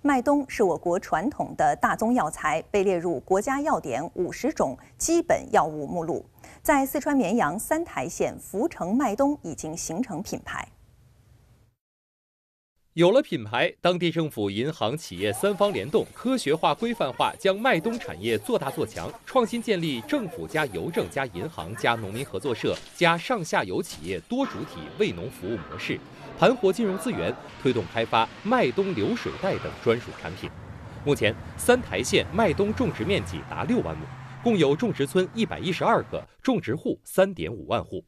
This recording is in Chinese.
麦冬是我国传统的大宗药材，被列入国家药典五十种基本药物目录。在四川绵阳三台县，福成麦冬已经形成品牌。有了品牌，当地政府、银行、企业三方联动，科学化、规范化，将麦冬产业做大做强，创新建立政府加邮政加银行加农民合作社加上下游企业多主体为农服务模式，盘活金融资源，推动开发麦冬流水带等专属产品。目前，三台县麦冬种植面积达六万亩，共有种植村一百一十二个，种植户三点五万户。